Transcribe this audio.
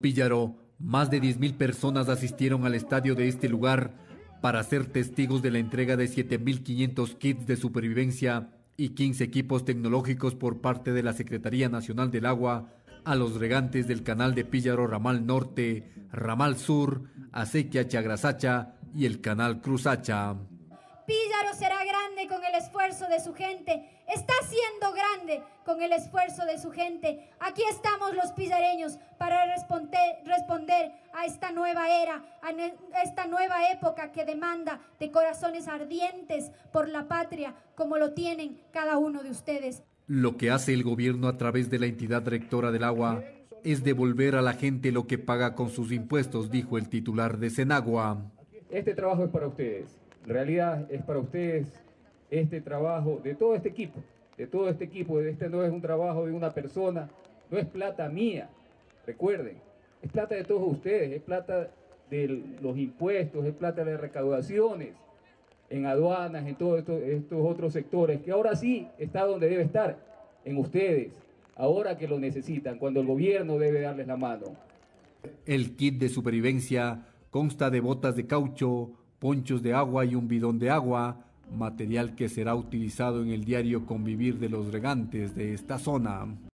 Píllaro, más de 10.000 personas asistieron al estadio de este lugar para ser testigos de la entrega de 7.500 kits de supervivencia y 15 equipos tecnológicos por parte de la Secretaría Nacional del Agua a los regantes del canal de Píllaro Ramal Norte, Ramal Sur, Acequia Chagrasacha y el canal Cruzacha. Píllaro será grande con el esfuerzo de su gente. Está grande con el esfuerzo de su gente. Aquí estamos los pillareños para responder, responder a esta nueva era, a esta nueva época que demanda de corazones ardientes por la patria, como lo tienen cada uno de ustedes. Lo que hace el gobierno a través de la entidad rectora del agua es devolver a la gente lo que paga con sus impuestos, dijo el titular de Senagua. Este trabajo es para ustedes en realidad es para ustedes este trabajo de todo este equipo, de todo este equipo. Este no es un trabajo de una persona, no es plata mía, recuerden, es plata de todos ustedes, es plata de los impuestos, es plata de recaudaciones en aduanas, en todos estos, otros sectores, que ahora sí está donde debe estar, en ustedes, ahora que lo necesitan, cuando el gobierno debe darles la mano. El kit de supervivencia consta de botas de caucho, ponchos de agua y un bidón de agua, material que será utilizado en el diario convivir de los regantes de esta zona.